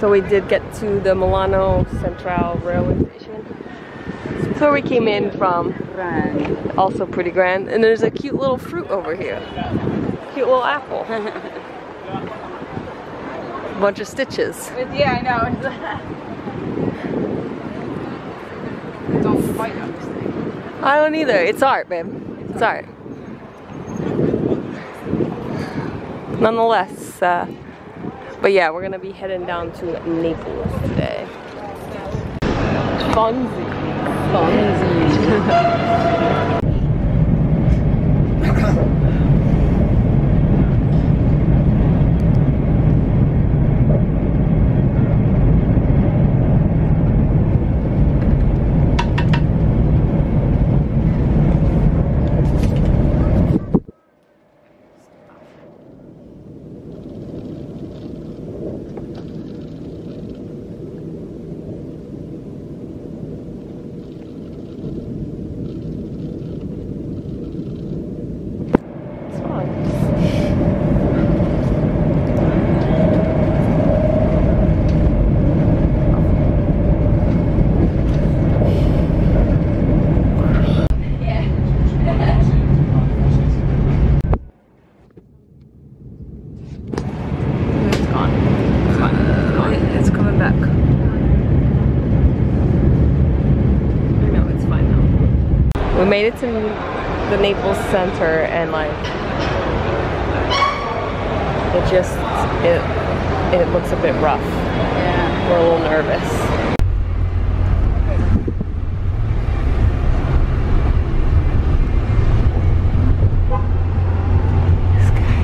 So we did get to the Milano Central railway station. That's where we came in from. Grand. Also pretty grand. And there's a cute little fruit over here. Cute little apple. Bunch of stitches. yeah, I know. Don't fight on this thing. I don't either. It's art, babe. It's art. Nonetheless, uh, but yeah, we're gonna be heading down to Naples today. Funzy. Funzy. It's fun. It's gone. It's gone. It's gone. It's coming back. I know, it's fine now. We made it to the Naples Center and like it just it it looks a bit rough. Yeah. We're a little nervous. This guy.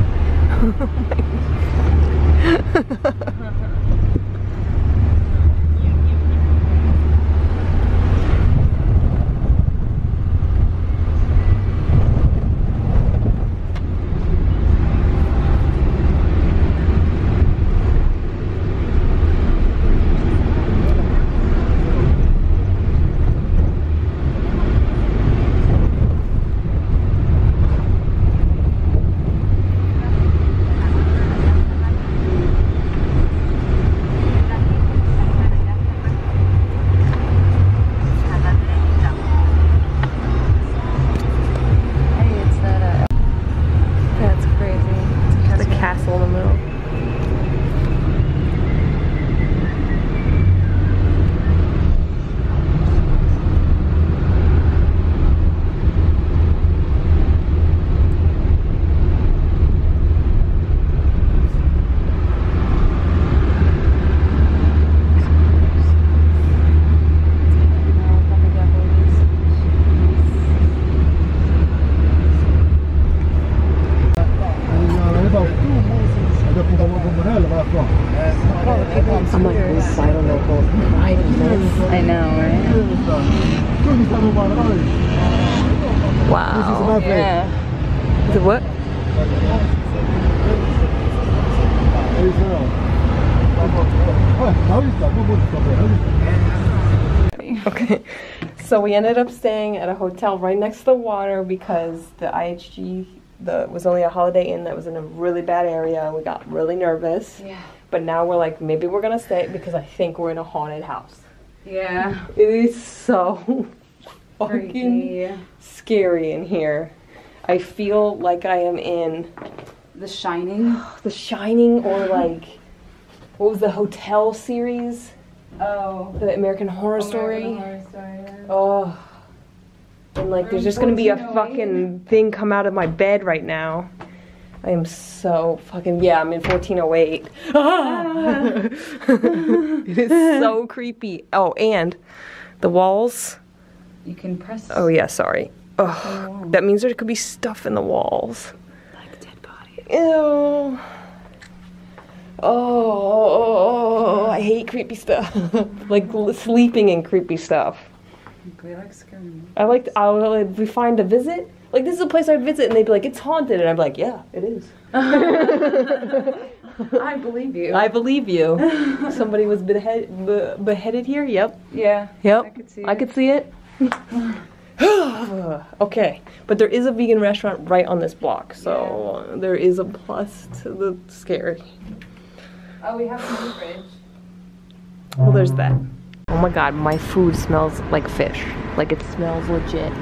Hey, it's that. Uh, That's crazy. It's got a castle in the middle. I'm like, I don't know. I don't know. I know, right? Wow. Yeah. The what? Okay. So we ended up staying at a hotel right next to the water because the IHG the was only a holiday inn that was in a really bad area and we got really nervous. Yeah. But now we're like maybe we're gonna stay because I think we're in a haunted house. Yeah. It is so fucking Freaky. scary in here. I feel like I am in The Shining. The Shining or like what was the hotel series? Oh. The American Horror Story. American Horror Story. yeah. Oh. And like there's just gonna be a fucking thing come out of my bed right now. I am so fucking yeah, I'm in 1408. Ah! it is so creepy. Oh, and the walls. You can press. Oh yeah, sorry. Oh, that means there could be stuff in the walls. Like dead body. Ew. Oh, oh, oh, I hate creepy stuff. like l- sleeping in creepy stuff. We like scary. I like. I would we find a visit. Like this is a place I'd visit, and they'd be like, "It's haunted," and I'm like, "Yeah, it is." I believe you. I believe you. Somebody was behead, be- beheaded here. Yep. yeah. Yep. I could see I it. could see it. okay, but there is a vegan restaurant right on this block, so there is a plus to the scary. Oh, we have some fridge. Well, there's that. Oh my god, my food smells like fish. Like it smells legit.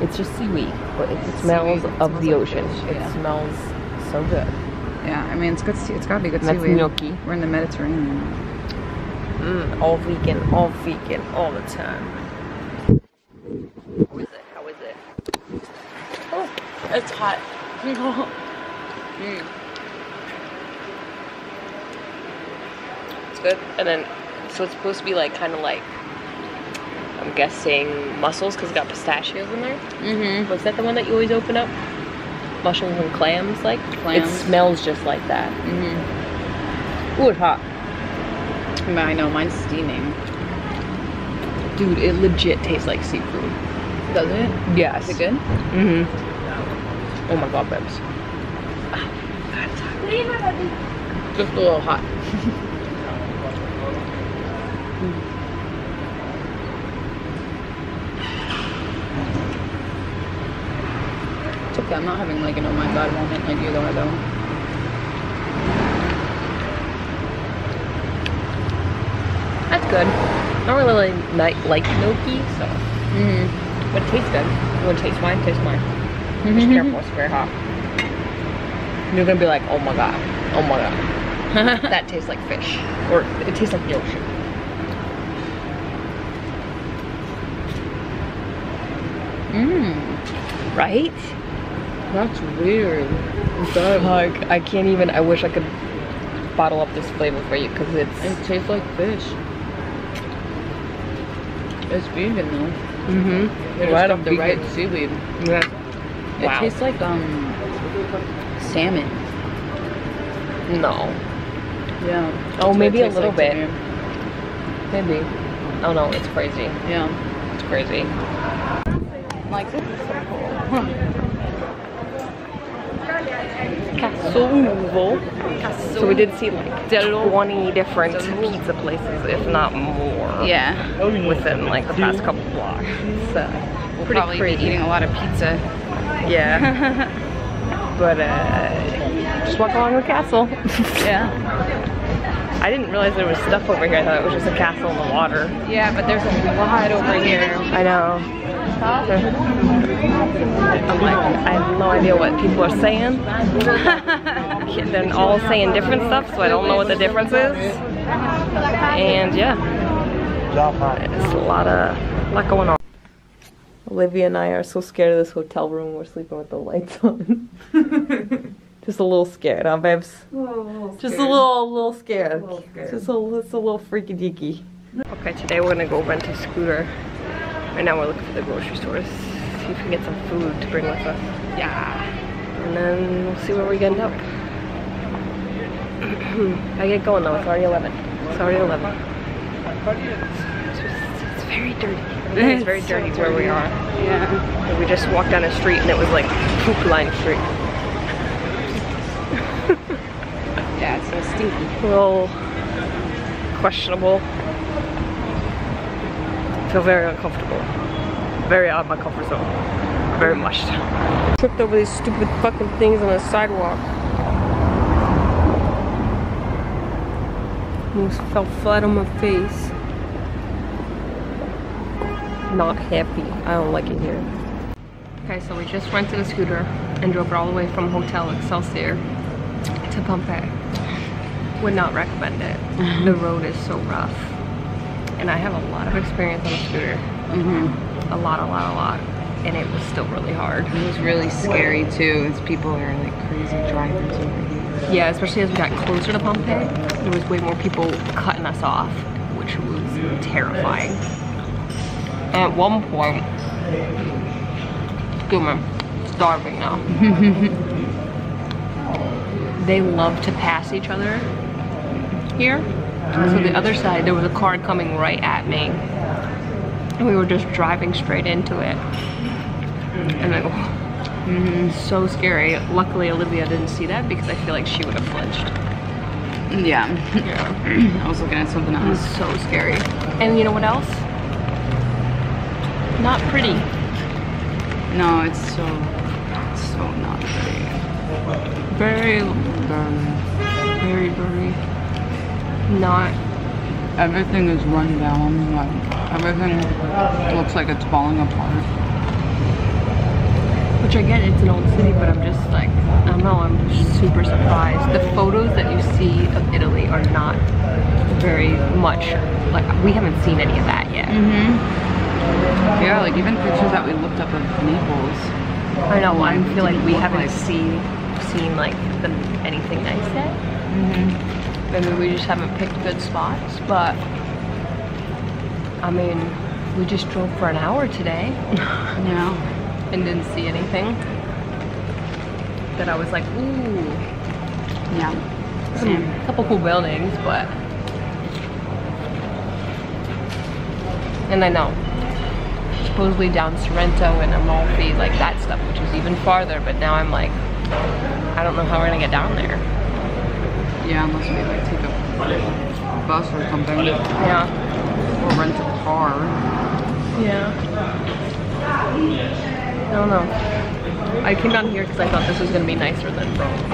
It's just seaweed, but it smells Seaweed, it of smells the like ocean. fish, It smells so good. Yeah, I mean it's good. It's gotta be good That's seaweed. gnocchi. We're in the Mediterranean. Mm, all vegan, all vegan, all the time. How is it? How is it? Oh, it's hot. Mm. Good. And then, so it's supposed to be like kind of like, I'm guessing mussels because it's got pistachios in there. Mm-hmm. Was that the one that you always open up? Mussels and clams, like? Clams. It smells just like that. Mm-hmm. Ooh, it's hot. I know mine's steaming. Dude, it legit tastes like seafood. Does it? Yes. Is it good? Mm-hmm. Oh my god, babes. Just a little hot. Okay. I'm not having like an oh my god moment like you are though. That's good. I don't really like, like gnocchi, so. Mm-hmm. But it tastes good. You want to taste mine? Taste mine. Just careful, it's very hot. You're gonna be like, oh my god. Oh my god. that tastes like fish. Or it tastes like the ocean. Mmm. Right? That's weird. Fuck, I can't even, I wish I could bottle up this flavor for you because it's. It tastes like fish. It's vegan though. Mm-hmm. They just Right up the right seaweed. Yeah. It Wow. tastes like um salmon. No. Yeah. Oh, That's what it maybe a little like bit. Maybe. Oh no, it's crazy. Yeah. It's crazy. Like this is so So we did see like 20 different pizza places, if not more. Yeah. Within like the past couple blocks. So We'll pretty probably crazy. be eating a lot of pizza. Yeah. but uh, just walk along the castle. Yeah. I didn't realize there was stuff over here. I thought it was just a castle in the water. Yeah, but there's a lot over here. I know. I'm like, I have no idea what people are saying. They're all saying different stuff, so I don't know what the difference is. And yeah, it's a lot of, a lot going on. Olivia and I are so scared of this hotel room. We're sleeping with the lights on. Just a little scared, huh, babes? Just a little, a little scared. Just a, just a little freaky deaky. Okay, today we're gonna go rent a scooter. Right now we're looking for the grocery store to see if we can get some food to bring with us. Yeah. And then we'll see where we end up. I get going though, it's already 11. It's already 11. It's, just, it's very dirty. I think It's very It's so dirty where we are. Yeah. And we just walked down a street and it was like poop line street. Yeah, it's so stinky. A little questionable. Feel very uncomfortable. Very out of my comfort zone. Very much. Tripped over these stupid fucking things on the sidewalk. Almost fell flat on my face. Not happy. I don't like it here. Okay, so we just rented a scooter and drove it all the way from Hotel Excelsior to Pompeii. Would not recommend it. the road is so rough. And I have a lot of experience on a scooter. Mm-hmm. A lot, a lot, a lot. And it was still really hard. It was really scary too, as people are like crazy drivers over here. Yeah, especially as we got closer to Pompeii, there was way more people cutting us off, which was terrifying. At one point, excuse me, starving now. they love to pass each other here. So the other side, there was a car coming right at me. And we were just driving straight into it. And then, Mm-hmm. so scary. Luckily, Olivia didn't see that because I feel like she would have flinched. Yeah. Yeah. I was looking at something It was else. so scary. And you know what else? Not pretty. No, it's so, it's so not pretty. Very, very dirty. Not Everything is run down. Like, everything looks like it's falling apart. Which I get, it's an old city, but I'm just like, I don't know, I'm super surprised. The photos that you see of Italy are not very much, like, we haven't seen any of that yet. Mm-hmm. Yeah, like even pictures that we looked up of Naples. I know, I feel like we haven't like- seen, seen like, the, anything nice yet. Mm-hmm. Maybe we just haven't picked good spots, but, I mean, we just drove for an hour today. Yeah. and didn't see anything that I was like, ooh, Yeah. some Same. couple cool buildings, but and I know supposedly down Sorrento and Amalfi, like that stuff, which is even farther. But now I'm like, I don't know how we're gonna get down there. Yeah, unless we like take a bus or something. Yeah, Or rent a car. yeah. I don't know. I came down here because I thought this was gonna be nicer than Rome.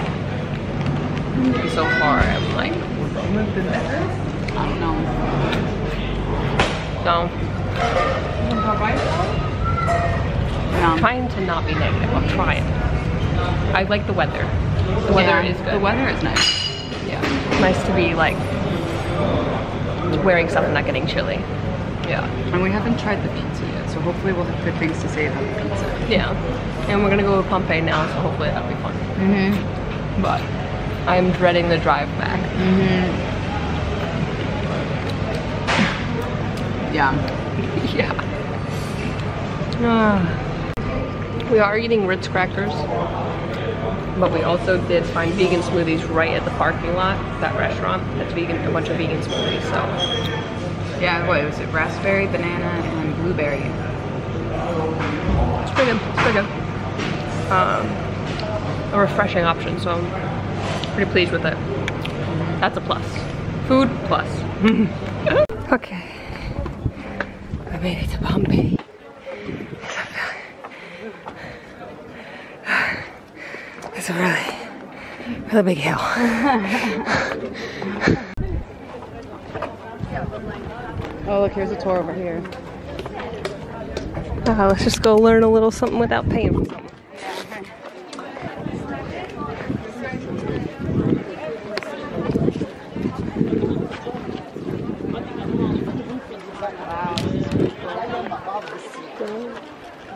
And so far, I'm like, Rome have been better? I don't know. So Yeah. trying to not be negative. I'm trying. I like the weather. The weather Yeah, is good. The weather is nice. Yeah. Nice to be like wearing stuff and not getting chilly. Yeah. And we haven't tried the pizza yet, so hopefully we'll have good things to say about the pizza. Yeah. And we're gonna go to Pompeii now, so hopefully that'll be fun. Mm-hmm. But I'm dreading the drive back. Mm-hmm. Yeah. yeah. Ah. we are eating Ritz crackers, but we also did find vegan smoothies right at the parking lot. That restaurant that's vegan, a bunch of vegan smoothies. So Yeah, what was it? Raspberry, banana, and blueberry. it's pretty good. It's pretty good. Um, a refreshing option, so I'm pretty pleased with it. That's a plus. Food plus. okay. I made it to Pompeii. It's a really, really big hill. Oh, look, here's a tour over here. Uh, let's just go learn a little something without paying for something.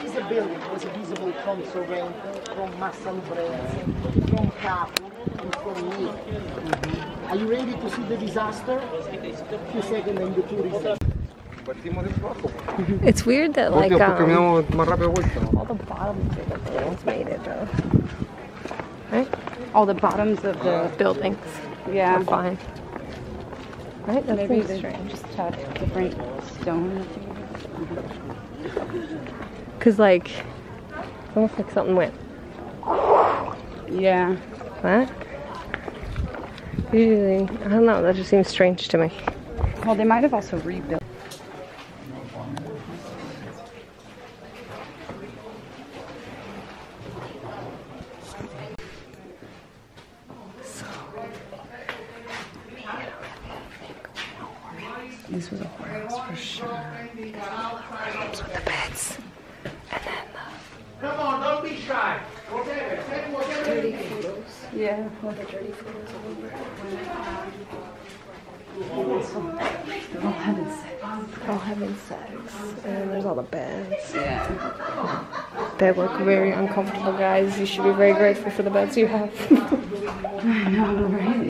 This building was visible from Sorrento, from Massa Lubrense, from Capo, and from me. Are you ready to see the disaster? A few seconds and the tour is done. Partimos del bajo. It's weird that like um, caminamos más rápido de vuelta. all the bottoms of the buildings made it though. Right? All the bottoms of the Buildings yeah. are fine. Right? That Maybe seems they strange. just have different stones. Cause like, it's almost like something went. Yeah. What? Usually, I don't know. That just seems strange to me. Well, they might have also rebuilt. This was a whorehouse for sure. With the beds. And then the Come on, don't be shy. Whatever, take whatever you need. Yeah. all having sex. And there's all the beds. Yeah. They look very uncomfortable, guys. You should be very grateful for the beds you have. I know, right?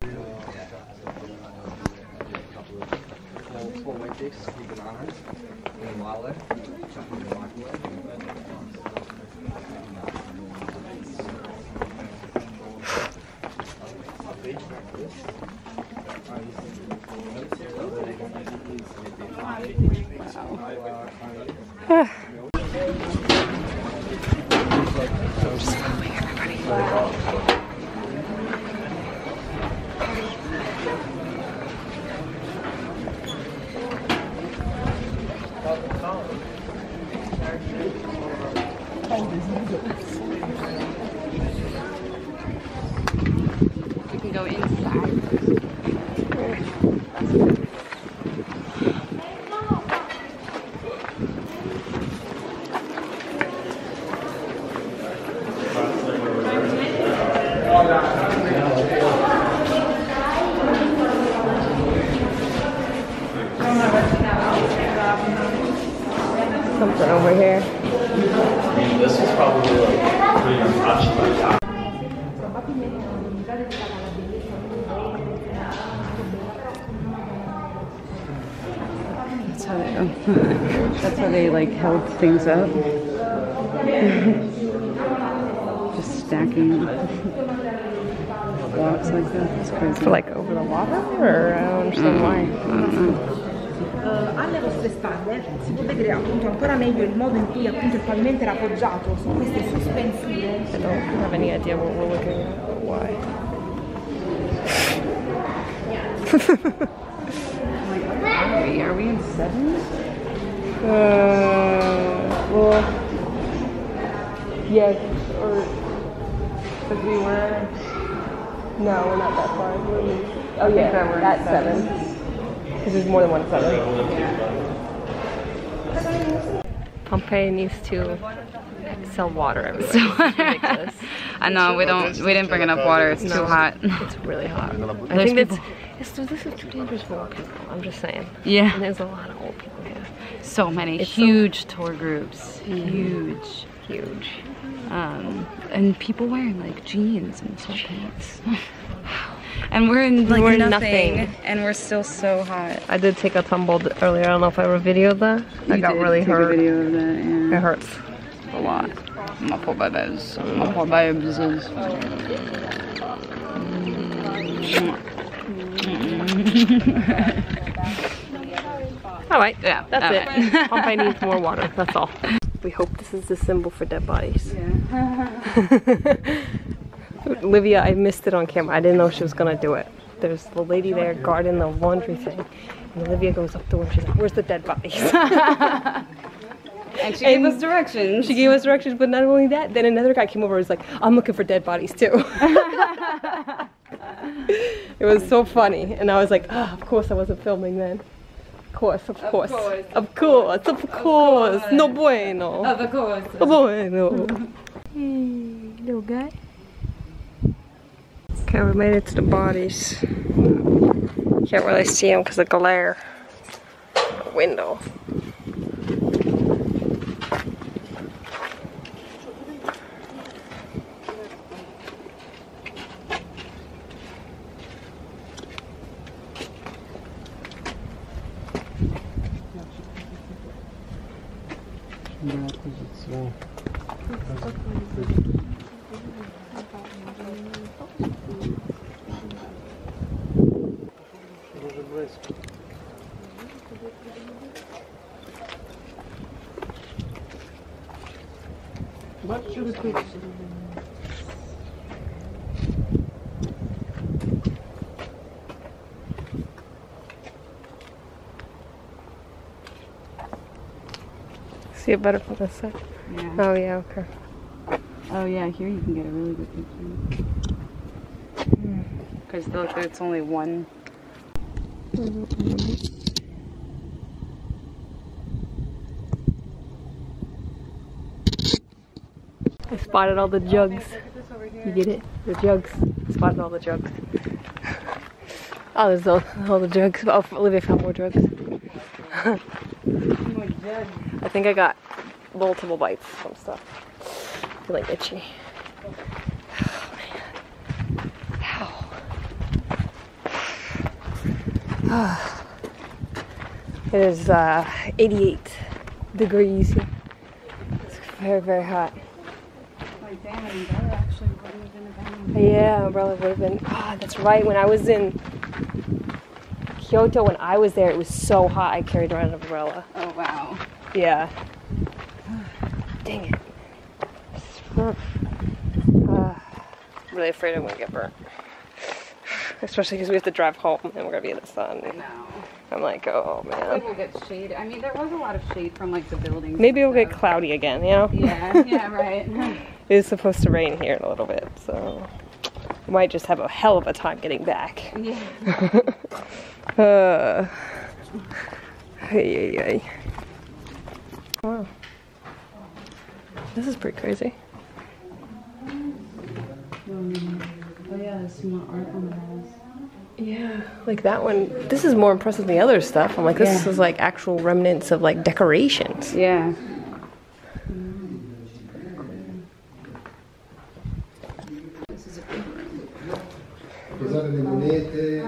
We can go inside. Something over here. This is probably like pretty untouched by. That's how they, that's how they like held things up. Just stacking blocks like that. That's crazy. For like over the water, or mm, I don't understand why. Eh, alle vostre spalle si può vedere appunto ancora meglio il modo in cui appunto il pavimento era appoggiato su queste sospensive. I don't have any idea what we're looking at why. Are we, are we in sevens? Uh, well, yes, or because we were. No, we're not that far. We're oh yeah, that we're in at seven. Because there's more than one seven. Pompeii needs to sell water everywhere. It's ridiculous. I know we don't. We didn't bring enough water. It's too hot. It's really hot. I think that's. people- It's, this is too dangerous for old people. I'm just saying. And Yeah. there's a lot of old people here. So many It's so- huge tour groups. Huge. Huge. Um, and people wearing like jeans and sweatpants. and we're in like We're nothing, nothing. and we're still so hot. I did take a tumble earlier. I don't know if I ever videoed that. I got really hurt. video of that, yeah. It hurts. a lot. My poor babies. My poor babies. Mm. All right. Yeah, That's all it. right. Pompeii needs more water. That's all. We hope this is the symbol for dead bodies. Olivia, I missed it on camera. I didn't know she was gonna do it. There's the lady there guarding the laundry thing. And Olivia goes up to her and she's like, Where's the dead bodies? And she gave us directions. she gave us directions, but not only that, then another guy came over and was like, I'm looking for dead bodies too. it was so funny. And I was like, oh, of course I wasn't filming then. Of course, of course. course, Of course, of course. No bueno. Of course. No bueno. Hey, little guy. Okay, we made it to the bodies. Can't really see them because of the glare. The Window. See it better from this side. Yeah. Oh yeah, okay. Oh yeah, here you can get a really good picture. Hmm. Because look, it's only one. I spotted all the jugs. You get it? The jugs. I spotted all the jugs. Oh, there's all, all the jugs. Oh, Olivia found more drugs. I think I got multiple bites from stuff. Feeling itchy. Oh, man. Ow. It is uh, 88 degrees. It's very, very hot. Like damn, umbrella actually wouldn't have been a bad Yeah, umbrella would have been. Ah, that's right. When I was in Kyoto, when I was there, it was so hot. I carried around an umbrella. Oh wow. Yeah. Dang it. Ah, I'm really afraid I'm gonna get burnt. Especially because we have to drive home and we're gonna be in the sun. No. I'm like, oh Maybe man. we'll get shade. I mean, there was a lot of shade from like the buildings. Maybe it'll get cloudy again, you know? Yeah, yeah, right. It is supposed to rain here in a little bit, so we might just have a hell of a time getting back. yeah. Uh, hey, hey, hey. Wow. This is pretty crazy. Oh yeah, there's some more art on the walls. Yeah, like that one. This is more impressive than the other stuff. I'm like, this Yeah. is like actual remnants of like decorations. Yeah. Pesare le monete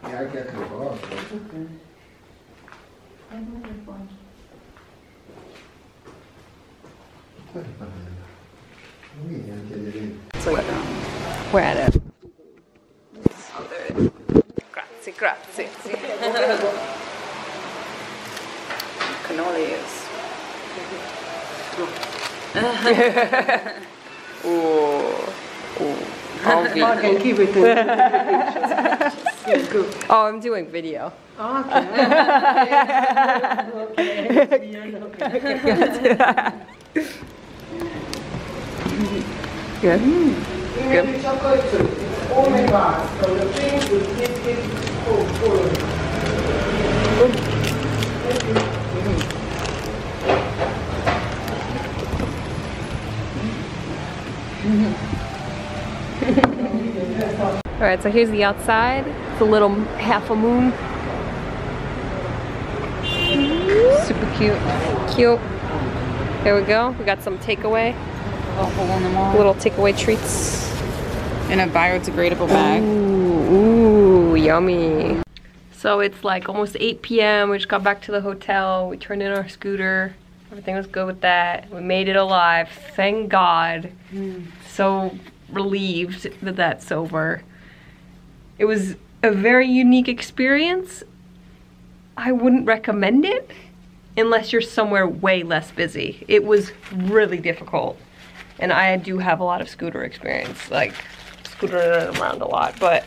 anche altre cose. Vedi anche le lenti. So we're at it. Grazie, grazie. Cannolis. Ooh. Ooh. I'll keep it. oh, I'm doing video. Good. Good. Come basta, lo tempo che che All right, so here's the outside. It's a little half a moon. Super cute. Cute. There we go. We got some takeaway, A hole in the wall. little takeaway treats. In a biodegradable bag. Ooh, ooh, yummy. So it's like almost 8 p.m. We just got back to the hotel. We turned in our scooter. Everything was good with that. We made it alive. Thank God. Hmm. So relieved that that's over. It was a very unique experience. I wouldn't recommend it unless you're somewhere way less busy. It was really difficult. And I do have a lot of scooter experience, like scootering around a lot, but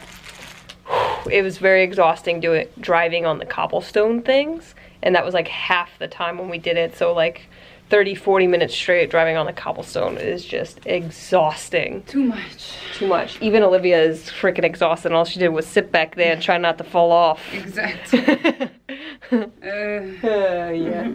it was very exhausting doing driving on the cobblestone things. And that was like half the time when we did it. So like 30 40 minutes straight driving on the cobblestone is just exhausting. Too much. too much. Even olivia is freaking exhausted. And all she did was sit back there and try not to fall off. Exactly. uh, Uh, yeah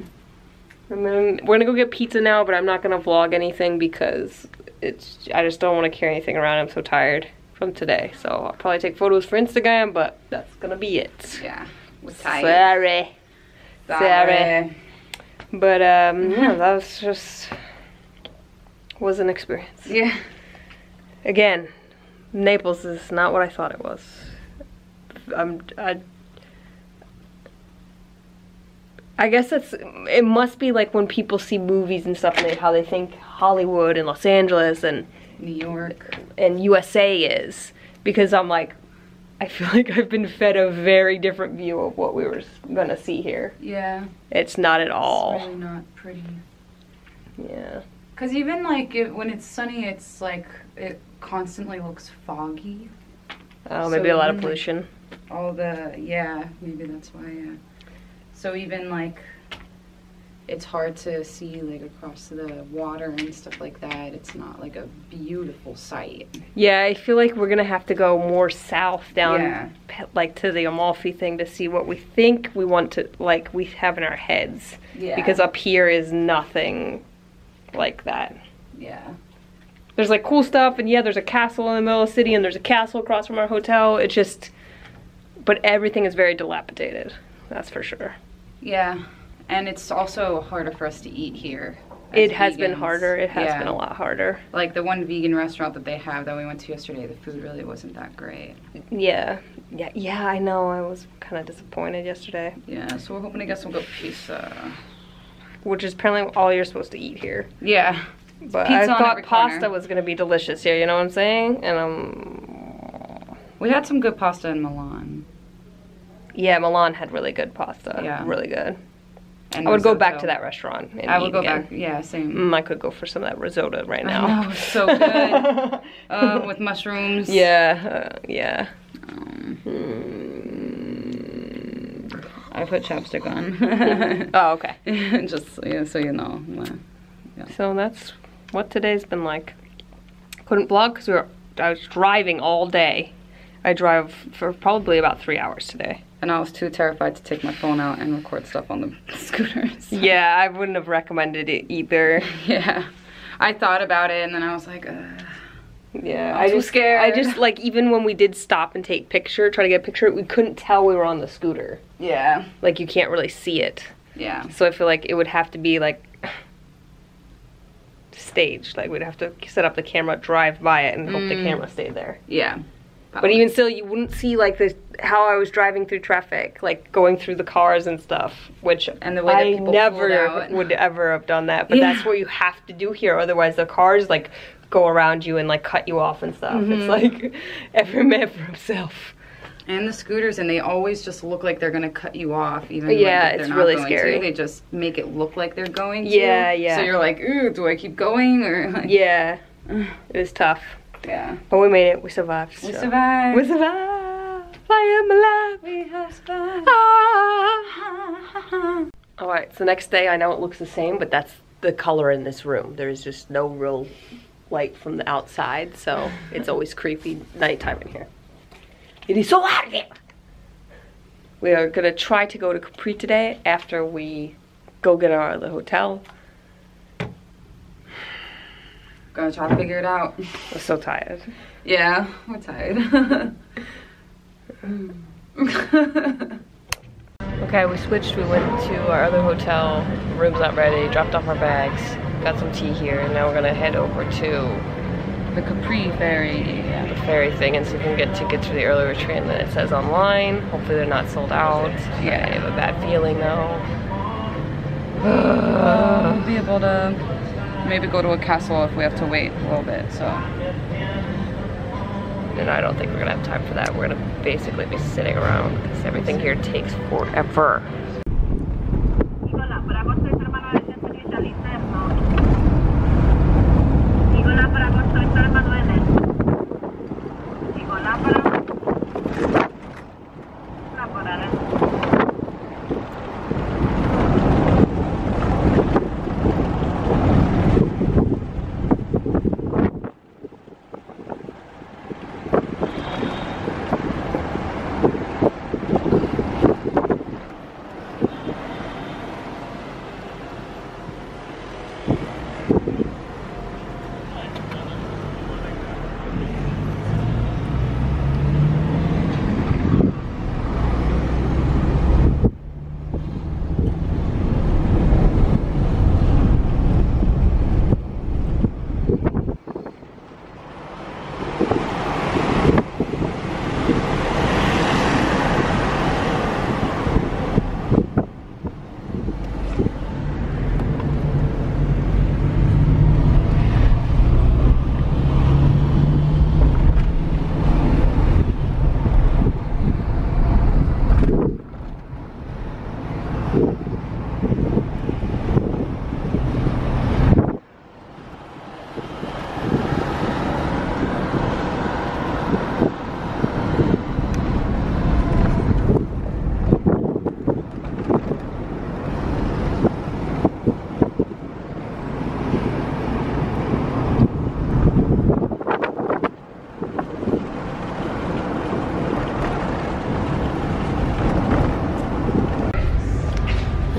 and then we're gonna go get pizza now but i'm not gonna vlog anything because it's i just don't want to carry anything around i'm so tired from today so i'll probably take photos for instagram but that's gonna be it yeah. We're tight. sorry Sorry. But um, yeah, that was just was an experience. Yeah. Again, Naples is not what I thought it was. I'm I. I guess it's it must be like when people see movies and stuff and they, how they think Hollywood and Los Angeles and New York. and USA is because I'm like I feel like I've been fed a very different view of what we were gonna see here. Yeah. It's not at It's all. really not pretty. Yeah. Cause even like it, when it's sunny, it's like it constantly looks foggy. Oh, maybe So a lot of like, pollution. All the yeah, maybe that's why. Yeah. So even like, it's hard to see like across the water and stuff like that. It's not like a beautiful sight. Yeah, I feel like we're gonna have to go more south down, Yeah. like to the Amalfi thing to see what we think we want to, like we have in our heads. Yeah. Because up here is nothing like that. yeah. There's like cool stuff, and yeah, there's a castle in the middle of the city, and there's a castle across from our hotel. It's just, but everything is very dilapidated. That's for sure. Yeah. And it's also harder for us to eat here. It has been harder. It has Yeah. been a lot harder. Like the one vegan restaurant that they have that we went to yesterday, the food really wasn't that great. Yeah, yeah, yeah. I know. I was kind of disappointed yesterday, Yeah, so we're hoping to get some good pizza. which is apparently all you're supposed to eat here. Yeah. But Pizza I thought every corner. pasta was gonna be delicious here. You know what I'm saying? And um, We had some good pasta in Milan. Yeah, Milan had really good pasta. Yeah. really good. And I would go back to that restaurant. And I would go again. back. Yeah, same. Mm, I could go for some of that risotto right I now. know, so good. uh, with mushrooms. yeah, uh, yeah. Um, Mm. I put chapstick on. Oh, okay. Just so, yeah, so you know. So that's what today's been like. Couldn't vlog because we were. I was driving all day. I drove for probably about three hours today. And I was too terrified to take my phone out and record stuff on the scooters. Yeah, I wouldn't have recommended it either. Yeah. I thought about it and then I was like, uh, Yeah, I'm I too just scared. I just like even when we did stop and take picture, try to get a picture, we couldn't tell we were on the scooter. Yeah. Like you can't really see it. Yeah. So I feel like it would have to be like staged. Like we'd have to set up the camera, drive by it, and hope the Mm. camera stayed there. Yeah. But even still, you wouldn't see like the how I was driving through traffic, like going through the cars and stuff, which And the way that I never would ever have done that. But Yeah. that's what you have to do here, otherwise the cars like go around you and like cut you off and stuff. It's Mhm. like every man for himself. And the scooters, and they always just look like they're gonna cut you off, even Yeah, like, it's not really going scary. To. They just make it look like they're going to. Yeah, yeah. So you're like, ooh, do I keep going or like, Yeah, it was tough, yeah. but we made it. We survived. We so. survived. We survived. I am alive. We have survived. Ah. All right, so next day, I know it looks the same, but that's the color in this room. There is just no real light from the outside, so it's always creepy nighttime in here. It is so hot in here. We are gonna try to go to Capri today after we go get our other hotel. Gonna try to figure it out. I'm so tired. Yeah, we're tired. Okay, we switched. We went to our other hotel. Room's not ready. Dropped off our bags. Got some tea here, and now we're gonna head over to the Capri ferry. the ferry thing and see if we can get tickets for the earlier train that it says online. Hopefully they're not sold out. Yeah. I have a bad feeling though. We'll be able to maybe go to a castle if we have to wait a little bit. So And I don't think we're gonna have time for that. We're gonna basically be sitting around because everything here takes forever.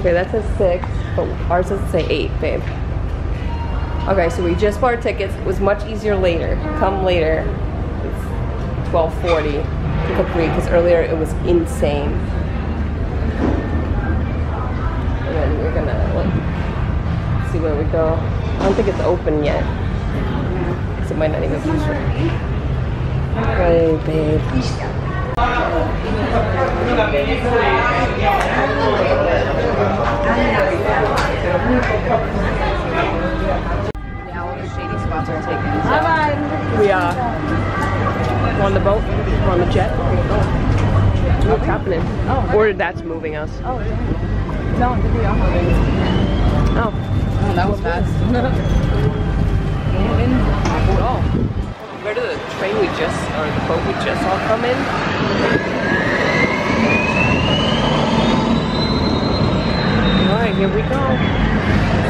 Okay, that says six, but ours doesn't say eight, babe. Okay, so we just bought our tickets. It was much easier later. Come later. It's 12:40 to Capri because earlier it was insane. And then we're gonna see where we go. I don't think it's open yet. So it might not even be sure. Hey, babe. Now all the shady spots are taken. So. We are we're on the boat, we're on the jet. What's happening? Oh, Or that's moving us. Oh. Oh. Oh, that was fast. Oh. Where did the train we just, or the boat we just saw come in? Here we go.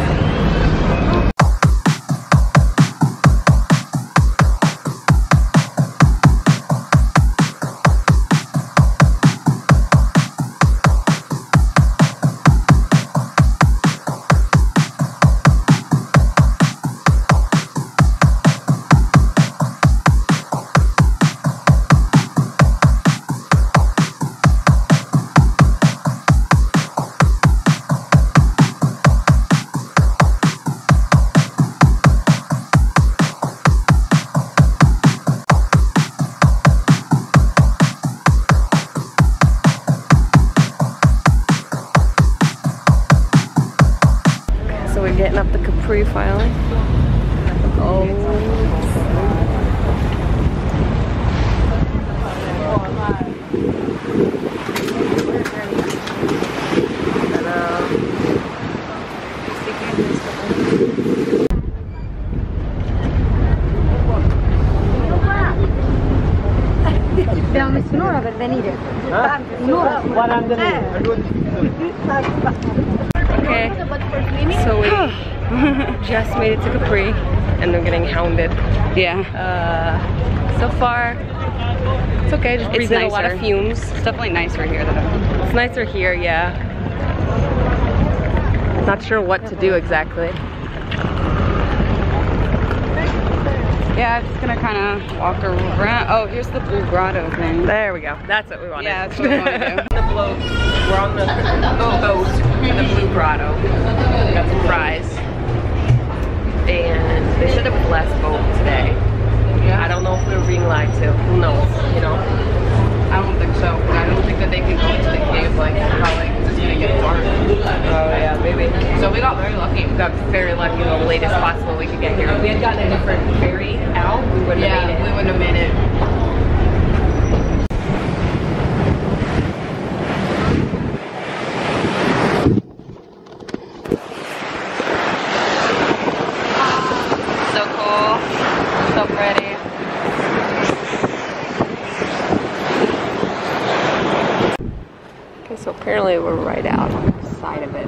Abbiamo messo un'ora per venire. Un'ora. Okay. So we just made it to Capri and we're getting hounded. Yeah. Uh, so far, it's okay. Just It's breathing a lot of fumes. It's definitely nicer here though. It's nicer here, yeah. Not sure what to do exactly. Yeah, it's gonna kind of walk around. Oh, here's the Blue Grotto thing. There we go. That's what we wanted. Yeah, that's what we wanna do. the blow. We're on the boat for the Blue Grotto. Got some fries. And they said there was less boat today. Yeah. I don't know if we were being lied to. Who knows, you know? I don't think so. I don't think that they can go into the cave like how like it's gonna get dark. Oh yeah, maybe. So we got very lucky. We got very lucky the latest possible we could get here. If we had gotten a different ferry out, we wouldn't Yeah, have made it. we wouldn't have made it. So cool. So pretty. Okay, so apparently we're right outside of it.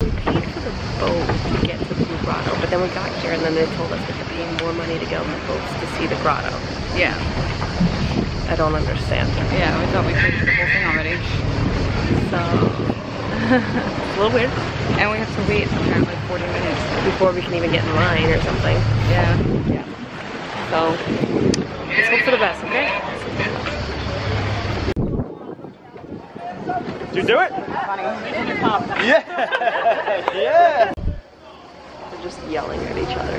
We paid for the boat to get to Blue Grotto, but then we got here and then they told us there could be more money to get on the boats to see the grotto. Yeah. I don't understand. Yeah, we thought we paid for the whole thing already. So, it's a little weird. And we have to wait apparently 40 minutes. Before we can even get in line or something. Yeah. So, let's hope for the best, okay? Did you do it? Yeah! yeah! They're just yelling at each other.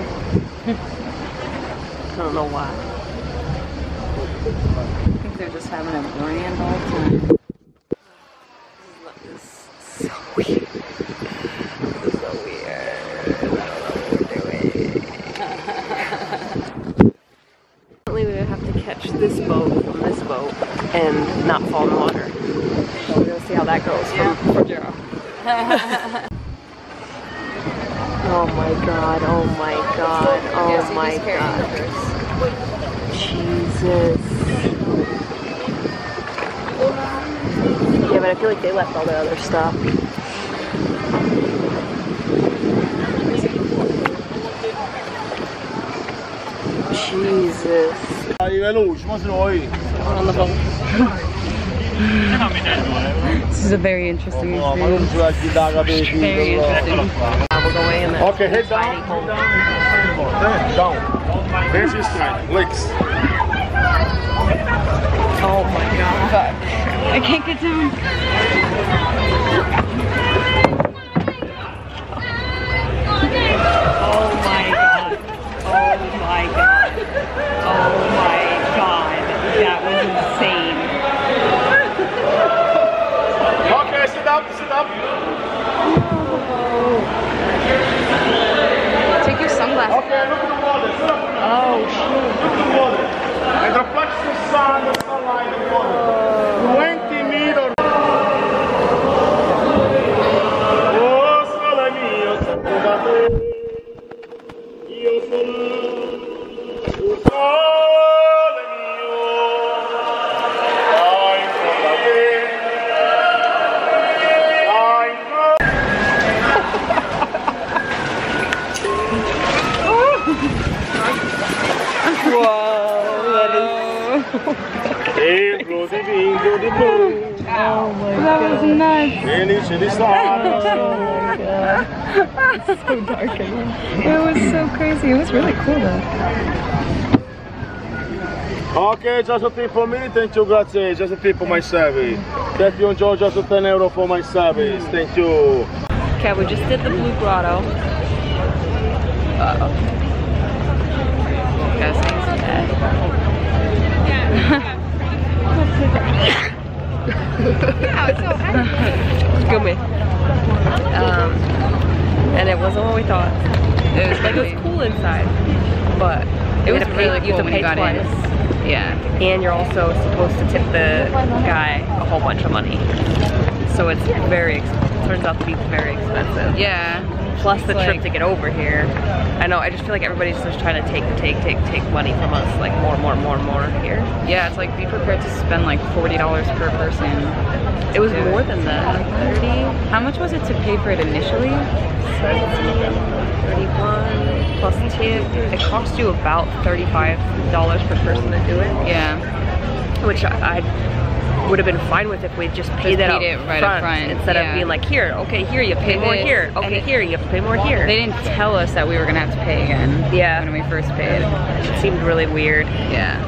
I don't know why. I think they're just having a grand old time. This is so weird. This is so weird. I don't know what we're doing. Apparently we would have to catch this boat from this boat and not fall in the water. So we're gonna see how that goes from for Jera. oh my god, oh my god, oh Yeah, see my these god. characters. Jesus. Yeah, but I feel like they left all their other stuff. Jesus. Dai veloce, ma se vuoi. On the boat. This is a very interesting No, experience. ci vai a chiudere per i Very interesting. We'll go in and Okay, head down. Head down. Down. There's your strike. Legs. Oh my god. I can't get down. Oh my god. Oh my god. Oh my god. That was insane. Okay, sit up, sit up. Take your sunglasses. Okay, look at the water. Sit up. Oh shoot. Look at the water. And reflects the sun, the sunlight, and water. Templo divino di blu, That was nuts. dark in here. It was so crazy. It was really cool though. Okay, just a tip for me, thank you, grazie, just a tip for my service. Thank you, Joe, just a 10 euro for my service, thank you. Okay, we just did the Blue Grotto. Excuse me. Um, and it wasn't what we thought. It was like it was cool inside, but it was really cool you we got twice. In. Yeah, and you're also supposed to tip the guy a whole bunch of money. So it's very, turns out to be very expensive. Yeah. Plus the It's trip like- to get over here. I know, I just feel like everybody's just trying to take, take, take, take money from us, like more, more, more, more here. Yeah, it's like be prepared to spend like $40 per person. It was more it. than that, like 30, How much was it to pay for it initially? 31 plus tip. It cost you about $35 per person to do it, Yeah. which I, I would have been fine with if we just paid Just that paid up it right up front, front, instead yeah. of being like, here, okay, here, you pay It more is. here, okay, it- here, you have to pay more here. They didn't tell us that we were gonna have to pay again. Yeah. When we first paid. It seemed really weird. Yeah.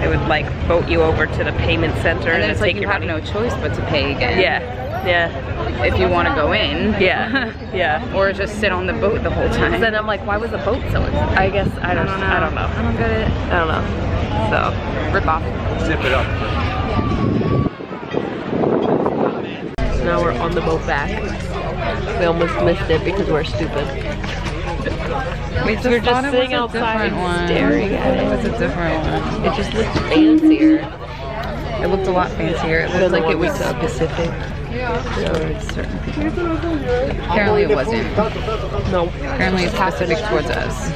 They would like boat you over to the payment center And then it's like take you your have money. no choice but to pay again. Yeah, yeah, If you want to go in. yeah, yeah. or just sit on the boat the whole time. Then I'm like, why was the boat so expensive? I guess I don't, I don't know. I don't get it. I don't know. So Rip off. Zip it up. Now we're on the boat back. We almost missed it because we're stupid. We We were just sitting a outside one. staring at It It was a different one. It just looked fancier. It looked a lot fancier. It looked like it was took. Pacific. certain people. Apparently it wasn't. No, Apparently it's specific towards us.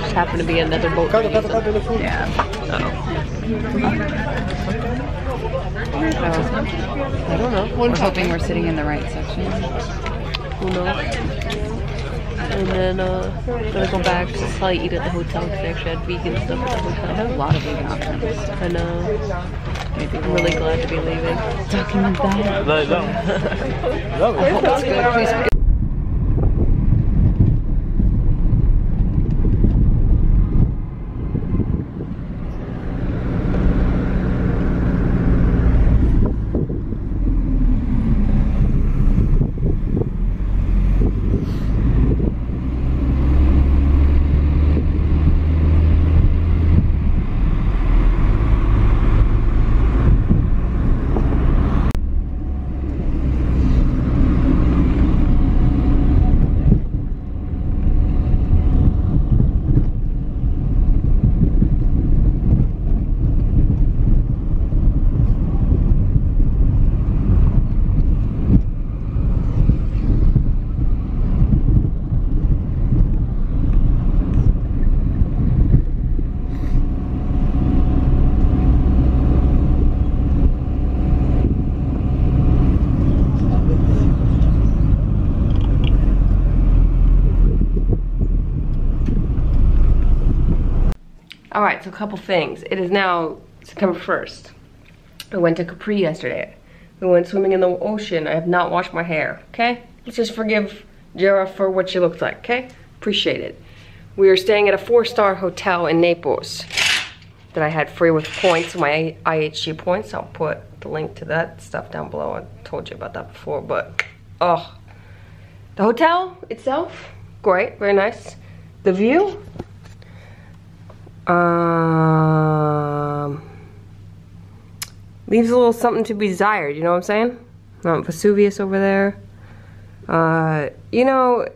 just happened to be another boat. we're using. Yeah. I don't know. We're hoping we're sitting in the right section. Who knows? And then uh, gonna go back to probably eat at the hotel because they actually had vegan stuff at the hotel. I have a lot of vegan options. I know. Maybe I'm really glad to be leaving. document that. Dai, dai. I hope it's good. Right, so a couple things. It is now September 1st. I went to Capri yesterday. We went swimming in the ocean. I have not washed my hair, okay? Let's just forgive Jera for what she looks like, okay? Appreciate it. We are staying at a four-star hotel in Naples that I had free with points, my IHG points. I'll put the link to that stuff down below. I told you about that before, but oh. The hotel itself, great, very nice. The view, um, leaves a little something to be desired, you know what I'm saying? Mount Vesuvius over there. Uh, you know,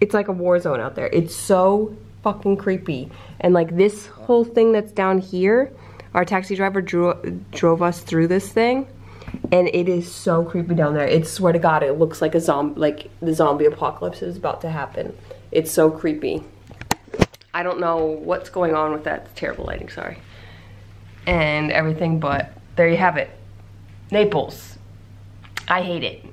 it's like a war zone out there. It's so fucking creepy. And like this whole thing that's down here, our taxi driver drew, drove us through this thing. And it is so creepy down there. It swear to God, it looks like a zombie, like the zombie apocalypse is about to happen. It's so creepy. I don't know what's going on with that. It's terrible lighting, sorry. And everything, but there you have it. Naples. I hate it.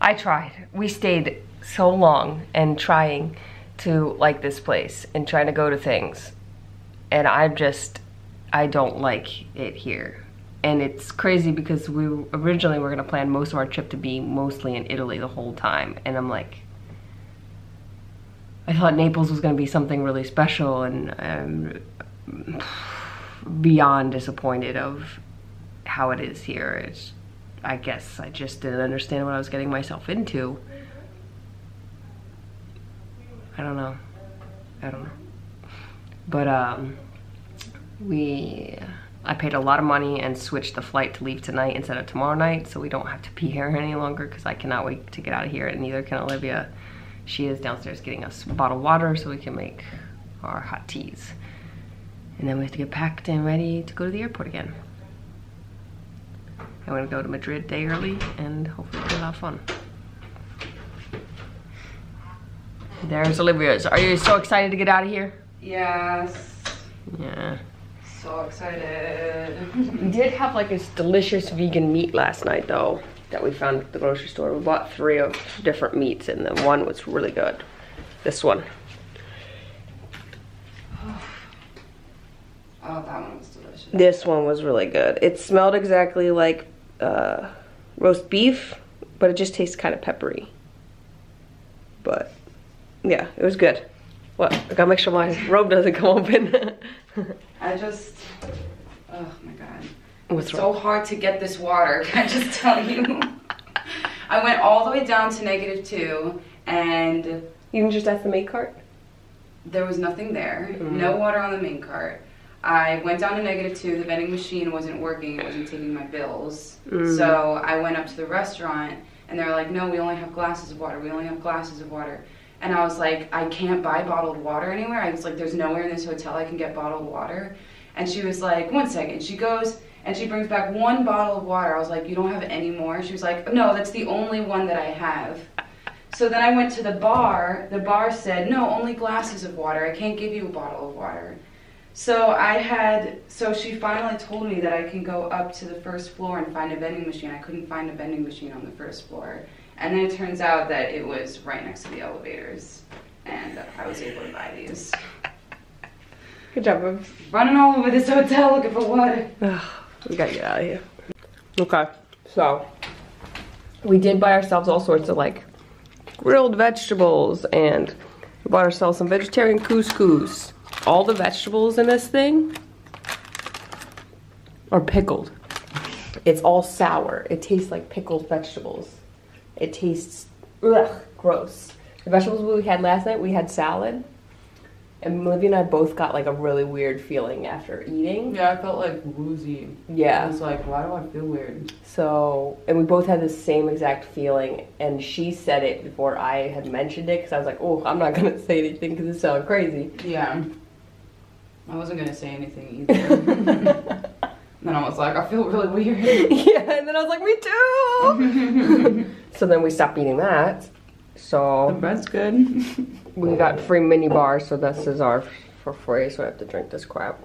I tried. We stayed so long and trying to like this place and trying to go to things. And I just, I don't like it here. And it's crazy because we originally were gonna plan most of our trip to be mostly in Italy the whole time. And I'm like, I thought Naples was going to be something really special and beyond disappointed of how it is here. It's, I guess I just didn't understand what I was getting myself into. I don't know. I don't know. But um, we I paid a lot of money and switched the flight to leave tonight instead of tomorrow night so we don't have to be here any longer because I cannot wait to get out of here and neither can Olivia. She is downstairs getting us bottled water so we can make our hot teas. And then we have to get packed and ready to go to the airport again. I'm gonna go to Madrid day early and hopefully it'll be a lot of fun. There's Olivia's. Are you so excited to get out of here? Yes. Yeah. So excited. We did have like this delicious vegan meat last night though that we found at the grocery store. We bought three of different meats and the one was really good. This one. Oh, that one was delicious. This one was really good. It smelled exactly like uh, roast beef, but it just tastes kind of peppery. But yeah, it was good. What? I gotta make sure my robe doesn't come open. I just. What's it's so hard to get this water, can I just tell you? I went all the way down to negative two and You can just ask the main cart. there was nothing there. Mm-hmm. No water on the main cart. I went down to negative two. The vending machine wasn't working. It wasn't taking my bills. Mm. So I went up to the restaurant and they were like, no, we only have glasses of water. We only have glasses of water. And I was like, I can't buy bottled water anywhere. I was like, there's nowhere in this hotel I can get bottled water. And she was like, one second. She goes and she brings back one bottle of water. I was like, you don't have any more? She was like, no, that's the only one that I have. So then I went to the bar. The bar said, no, only glasses of water. I can't give you a bottle of water. So I had, so she finally told me that I can go up to the first floor and find a vending machine. I couldn't find a vending machine on the first floor. And then it turns out that it was right next to the elevators. And I was able to buy these. Good job, babes. Running all over this hotel looking for water. We gotta get out of here. Okay, so we did buy ourselves all sorts of like grilled vegetables and we bought ourselves some vegetarian couscous. All the vegetables in this thing are pickled. It's all sour. It tastes like pickled vegetables. It tastes ugh, gross. The vegetables we had last night, we had salad. And Olivia and I both got like a really weird feeling after eating. Yeah, I felt like woozy. Yeah. I was like, why do I feel weird? So, and we both had the same exact feeling, and she said it before I had mentioned it because I was like, oh, I'm not gonna say anything because it sounds crazy. Yeah. I wasn't gonna say anything either. then I was like, I feel really weird. yeah, and then I was like, me too. so then we stopped eating that. The So bread's good. we got free mini bars, so this is our for free, so I have to drink this crap.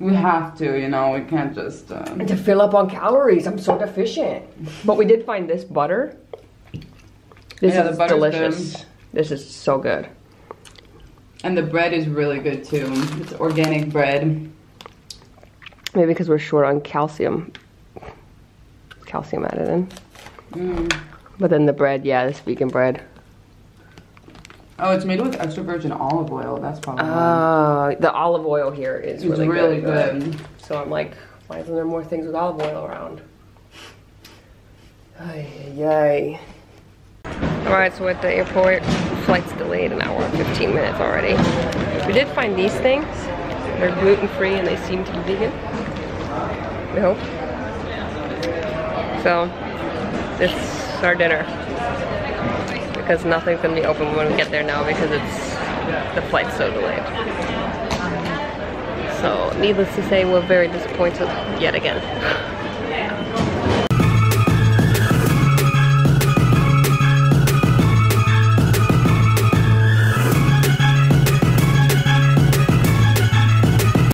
We have to, you know, we can't just. Uh... To fill up on calories, I'm so deficient. But we did find this butter. This Yeah, the is delicious. This is so good. And the bread is really good too. It's organic bread. Maybe because we're short on calcium. Calcium added in. Mm. But then the bread, yeah, this vegan bread. Oh, it's made with extra virgin olive oil. That's probably. Uh, the olive oil here is really, really good. good. So I'm like, why isn't there more things with olive oil around? Ay, yay. Alright, so at the airport, flight's delayed an hour and 15 minutes already. We did find these things. They're gluten free and they seem to be vegan. We hope. So, this is our dinner. Because nothing's gonna be open when we get there now because it's the flight's so delayed. Um, so, needless to say, we're very disappointed yet again.